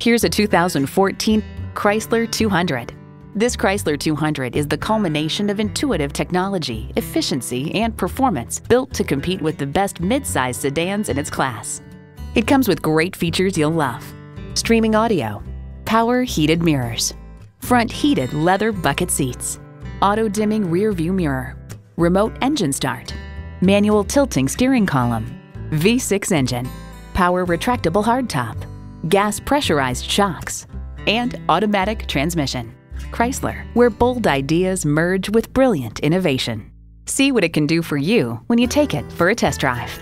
Here's a 2014 Chrysler 200. This Chrysler 200 is the culmination of intuitive technology, efficiency, and performance built to compete with the best midsize sedans in its class. It comes with great features you'll love. Streaming audio, power heated mirrors, front heated leather bucket seats, auto dimming rear view mirror, remote engine start, manual tilting steering column, V6 engine, power retractable hardtop, gas pressurized shocks, and automatic transmission. Chrysler, where bold ideas merge with brilliant innovation. See what it can do for you when you take it for a test drive.